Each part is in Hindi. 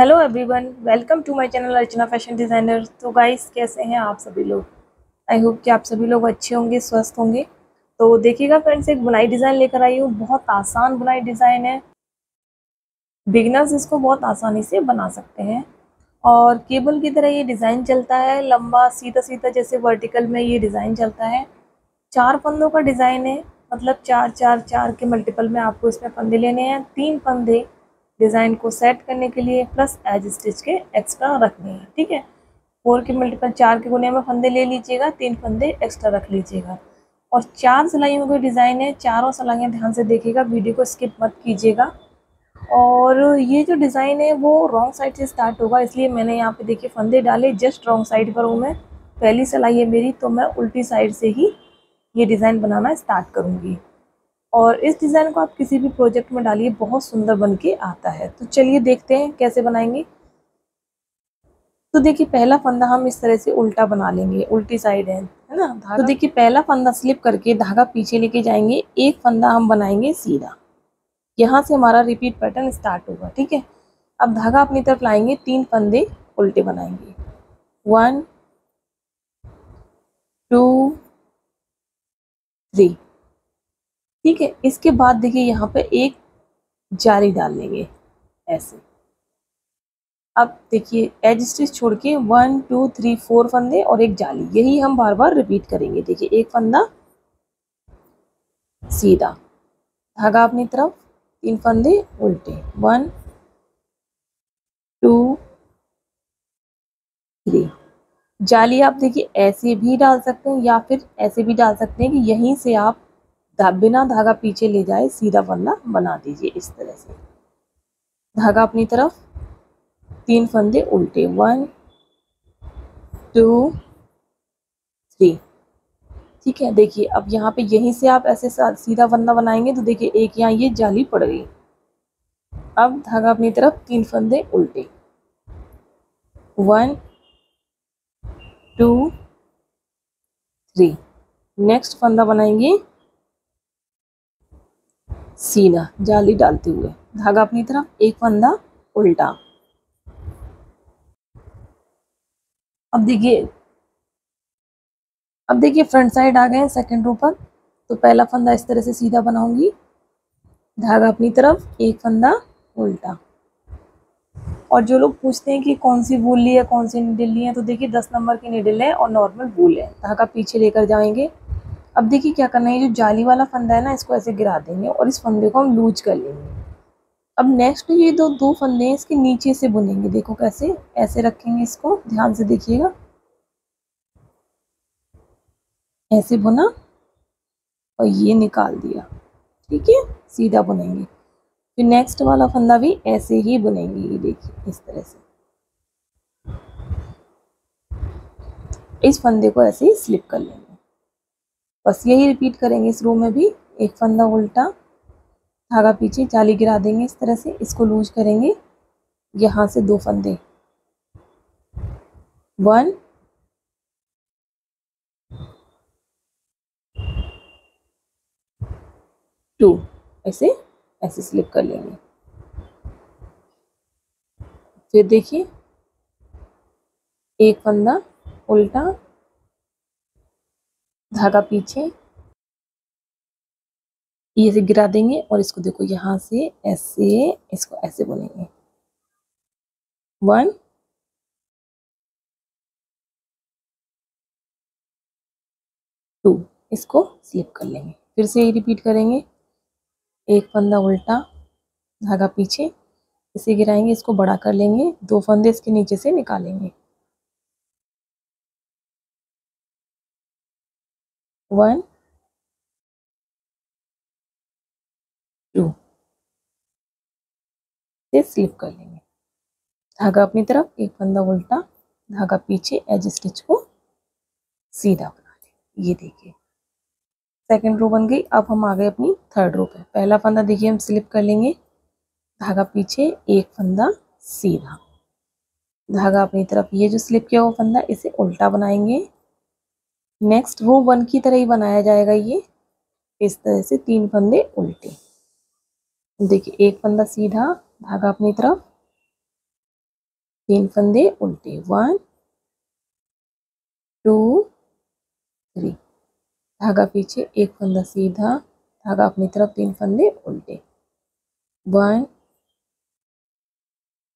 Hello everyone welcome to my channel Archana fashion designer तो गाइस कैसे हैं आप सभी लोग? आई होप कि आप सभी लोग अच्छे होंगे, स्वस्थ होंगे। तो देखिएगा फ्रेंड्स एक बुनाई डिज़ाइन लेकर आई हूँ। बहुत आसान बुनाई डिज़ाइन है। बिगनर्स इसको बहुत आसानी से बना सकते हैं। और केबल की तरह ये डिज़ाइन चलता है। लंबा सीधा सीधा जैसे वर्टिकल में ये डिज़ाइन चलता है। चार फंदों का डिज़ाइन है। मतलब चार चार चार के मल्टीपल में आपको इसमें फंदे लेने हैं। तीन फंदे डिज़ाइन को सेट करने के लिए प्लस एज स्टिच के एक्स्ट्रा रखने हैं ठीक है? फोर के मल्टीपल चार के गुने में फंदे ले लीजिएगा, तीन फंदे एक्स्ट्रा रख लीजिएगा। और चार सिलाइयों का डिज़ाइन है, चारों सिलाइयाँ ध्यान से देखिएगा, वीडियो को स्किप मत कीजिएगा। और ये जो डिज़ाइन है, वो रॉन्ग साइड से स्टार्ट होगा, इसलिए मैंने यहाँ पे देखिए फंदे डाले जस्ट रॉन्ग साइड पर हूँ मैं। पहली सिलाई है मेरी तो मैं उल्टी साइड से ही ये डिज़ाइन बनाना स्टार्ट करूँगी। और इस डिज़ाइन को आप किसी भी प्रोजेक्ट में डालिए बहुत सुंदर बन के आता है। तो चलिए देखते हैं कैसे बनाएँगे। तो देखिए पहला फंदा हम इस तरह से उल्टा बना लेंगे उल्टी साइड है है ना? तो देखिए पहला फंदा स्लिप करके धागा पीछे लेके जाएँगे एक फंदा हम बनाएँगे सीधा। यहाँ से हमारा रिपीट पैटर्न स्टार्ट होगा ठीक है? अब धागा अपनी तरफ़ लाएँगे तीन फंदे उल्टे बनाएँगे। वन टू थ्री ठीक है? इसके बाद देखिए यहाँ पे एक जारी डाल लेंगे, ऐसे। अब देखिए एज स्टिच छोड़ के वन टू थ्री फोर फंदे और एक जाली। यही हम बार बार रिपीट करेंगे। देखिए, एक फंदा, सीधा। धागा अपनी तरफ़, तीन फंदे, उल्टे। वन टू थ्री जाली आप देखिए ऐसे भी डाल सकते हैं या फिर ऐसे भी डाल सकते हैं कि यहीं से आप बिना धागा पीछे ले जाए, सीधा फंदा बना दीजिए इस तरह से। धागा अपनी तरफ़, तीन फंदे उल्टे। वन टू थ्री ठीक है, देखिए, अब यहाँ पे यहीं से आप ऐसे सीधा फंदा बनाएँगे तो देखिए, एक यहाँ ये जाली पड़ गई। अब धागा अपनी तरफ़, तीन फंदे उल्टे। वन टू थ्री नेक्स्ट फंदा बनाएँगे। सीधा जाली डालते हुए। धागा अपनी तरफ़, एक फंदा उल्टा। अब देखिए अब देखिए फ्रंट साइड आ गए हैं सेकंड रो पर। तो पहला फंदा इस तरह से सीधा बनाऊँगी धागा अपनी तरफ़, एक फंदा उल्टा। और जो लोग पूछते हैं कि कौन सी वूल ली है, कौन सी निडल ली है तो देखिए दस नंबर की निडिल है और नॉर्मल वूल है। धागा पीछे लेकर जाएँगे। अब देखिए क्या करना है जो जाली वाला फंदा है ना, इसको ऐसे गिरा देंगे और इस फंदे को हम लूज कर लेंगे। अब नेक्स्ट ये दो दो फंदे हैं, इसके नीचे से बुनेंगे। देखो कैसे, ऐसे रखेंगे इसको। ध्यान से देखिएगा। ऐसे बुना और ये निकाल दिया। ठीक है, सीधा बुनेंगे। फिर नेक्स्ट वाला फंदा भी ऐसे ही बुनेंगे, ये देखिए, इस तरह से। इस फंदे को ऐसे ही स्लिप कर लेंगे। बस यही रिपीट करेंगे इस रो में भी। एक फंदा उल्टा, धागा पीछे, जाली गिरा देंगे इस तरह से। इसको लूज करेंगे। यहाँ से दो फंदे। वन टू ऐसे ऐसे स्लिप कर लेंगे। फिर देखिए, एक फंदा उल्टा धागा पीछे। ये से गिरा देंगे और इसको देखो यहाँ से ऐसे, इसको ऐसे बुनेंगे वन टू इसको स्लिप कर लेंगे। फिर से ये रिपीट करेंगे। एक फंदा उल्टा, धागा पीछे, इसे गिराएँगे, इसको बड़ा कर लेंगे, दो फंदे इसके नीचे से निकालेंगे। वन टू से स्लिप कर लेंगे। धागा अपनी तरफ़, एक फंदा उल्टा, धागा पीछे एज स्टिच को सीधा बना लेंगे ये देखिए। सेकंड रो बन गई। अब हम आ गए अपनी थर्ड रो पे। पहला फंदा देखिए, हम स्लिप कर लेंगे। धागा पीछे, एक फंदा सीधा। धागा अपनी तरफ़, ये जो स्लिप किया हुआ फंदा, इसे उल्टा बनाएँगे। नेक्स्ट वो वन की तरह ही बनाया जाएगा ये। इस तरह से तीन फंदे उल्टे। देखिए, एक फंदा सीधा धागा अपनी तरफ़। तीन फंदे उल्टे। वन टू थ्री धागा पीछे, एक फंदा सीधा धागा अपनी तरफ़, तीन फंदे उल्टे। वन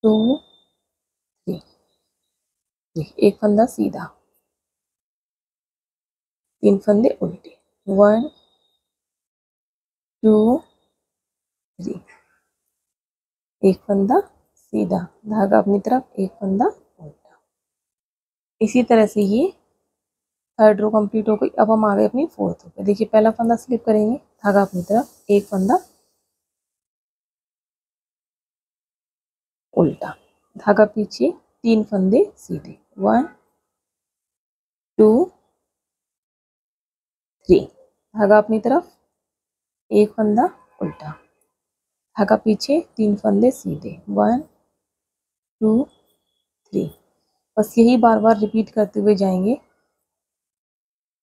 टू थ्री एक फंदा सीधा। तीन फंदे उल्टे। वन टू थ्री एक फंदा सीधा, धागा अपनी तरफ़, एक फंदा उल्टा। इसी तरह से ये थर्ड रो कंप्लीट हो गई। अब हम आ गए अपनी फोर्थ रो पे। देखिए, पहला फंदा स्लिप करेंगे, धागा अपनी तरफ़, एक फंदा उल्टा। धागा पीछे तीन फंदे सीधे। वन टू थ्री धागा अपनी तरफ़। एक फंदा उल्टा। धागा पीछे, तीन फंदे सीधे। वन टू थ्री बस यही बार बार रिपीट करते हुए जाएँगे।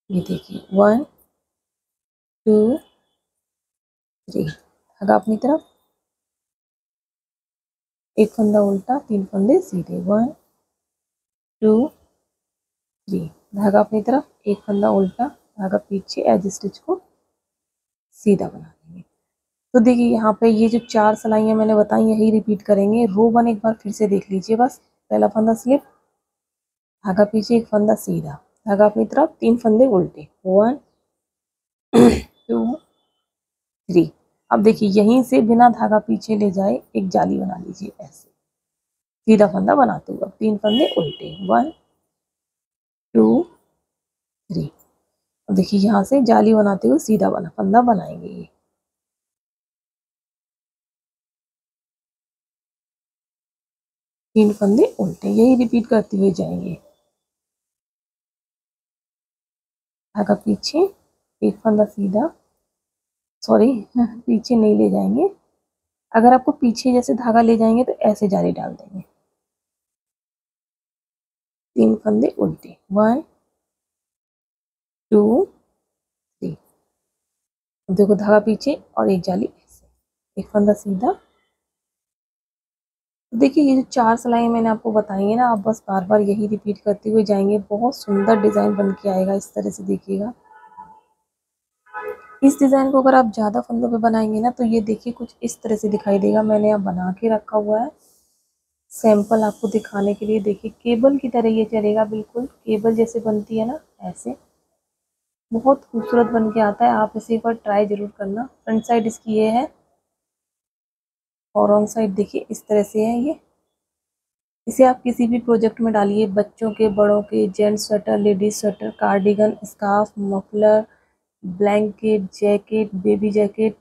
ये देखिए। वन टू थ्री धागा अपनी तरफ़। एक फंदा उल्टा, तीन फंदे सीधे। वन टू थ्री धागा अपनी तरफ़। एक फंदा उल्टा। धागा पीछे एज स्टिच को सीधा बना देंगे। तो देखिए यहाँ पे ये जो चार सिलाइयाँ मैंने बताई, यही रिपीट करेंगे। रो वन एक बार फिर से देख लीजिए बस। पहला फंदा स्लिप धागा पीछे एक फंदा सीधा। धागा अपनी तरफ़ तीन फंदे उल्टे। वन टू थ्री अब देखिए यहीं से बिना धागा पीछे ले जाए एक जाली बना लीजिए ऐसे। सीधा फंदा बनाते हुए तीन फंदे उल्टे। वन टू थ्री अब देखिए यहाँ से जाली बनाते हुए सीधा बना, फंदा बनाएँगे ये। तीन फंदे उल्टे, यही रिपीट करते हुए जाएँगे। धागा पीछे, एक फंदा सीधा सॉरी पीछे नहीं ले जाएँगे। अगर आपको पीछे जैसे धागा ले जाएँगे तो ऐसे जाली डाल देंगे। तीन फंदे उल्टे वन टू, थ्री। देखो धागा पीछे और एक जाली। ऐसे एक फंदा सीधा। तो देखिए, ये जो चार सिलाई मैंने आपको बताई है ना, आप बस बार बार यही रिपीट करते हुए जाएँगे। बहुत सुंदर डिज़ाइन बन के आएगा, इस तरह से देखिएगा। इस डिज़ाइन को अगर आप ज़्यादा फंदों पे बनाएँगे ना तो ये देखिए कुछ इस तरह से दिखाई देगा। मैंने यहाँ बना के रखा हुआ है। सैंपल आपको दिखाने के लिए देखिए, केबल की तरह ये चलेगा, बिल्कुल। केबल जैसे बनती है ना, ऐसे। बहुत खूबसूरत बन के आता है। आप इसे एक बार ट्राई ज़रूर करना। फ्रंट साइड इसकी ये है। और रॉन्ग साइड देखिए, इस तरह से है ये। इसे आप किसी भी प्रोजेक्ट में डालिए। बच्चों के, बड़ों के gents sweater ladies sweater cardigan scarf muffler blanket jacket baby jacket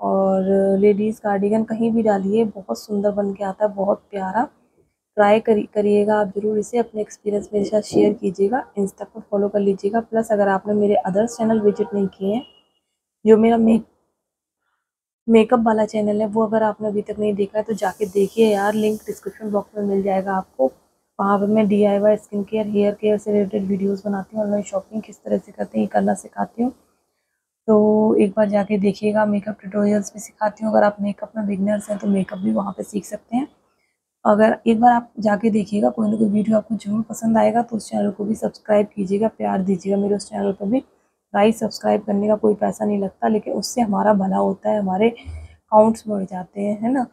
और लेडीज़ कार्डिगन कहीं भी डालिए। बहुत सुंदर बन के आता है। बहुत प्यारा। ट्राई करी, करिएगा, आप ज़रूर इसे अपने एक्सपीरियंस मेरे साथ शेयर कीजिएगा इंस्टा पर फॉलो कर लीजिएगा प्लस अगर आपने मेरे अदर्स चैनल विज़िट नहीं किए हैं, जो मेरा मेक मेकअप वाला चैनल है, वो अगर आपने अभी तक नहीं देखा है तो जाके देखिए यार लिंक डिस्क्रिप्शन बॉक्स में मिल जाएगा आपको। वहाँ पर मैं D I Y skin care hair care से रिलेटेड वीडियोज़ बनाती हूँ ऑनलाइन शॉपिंग किस तरह से करते हैं करना सिखाती हूँ। तो एक बार जाके देखिएगा मेकअप ट्यूटोरियल्स भी सिखाती हूँ, अगर आप मेकअप में बिगनर्स हैं तो मेकअप भी वहाँ पर सीख सकते हैं। अगर एक बार आप जाके देखिएगा, कोई ना कोई वीडियो आपको ज़रूर पसंद आएगा तो उस चैनल को भी सब्सक्राइब कीजिएगा, प्यार दीजिएगा मेरे उस चैनल पर भी। गाइस सब्सक्राइब करने का कोई पैसा नहीं लगता, लेकिन उससे हमारा भला होता है, हमारे अकाउंट्स बढ़ जाते हैं, है ना?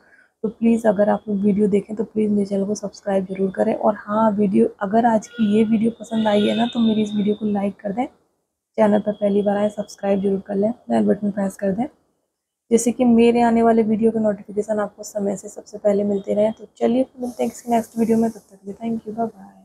तो प्लीज़ अगर आप लोग वीडियो देखें तो प्लीज़ मेरे चैनल को सब्सक्राइब ज़रूर करें। और हाँ वीडियो, अगर आज की ये वीडियो पसंद आई है ना तो मेरी इस वीडियो को लाइक कर दें। चैनल पर पहली बार आए, सब्सक्राइब ज़रूर कर लें, बेल बटन प्रेस कर दें। जैसे कि मेरे आने वाले वीडियो के नोटिफिकेशन आपको समय से सबसे पहले मिलते रहे। तो चलिए मिलते हैं किसी नेक्स्ट वीडियो में। तब तक भी थैंक यू बाय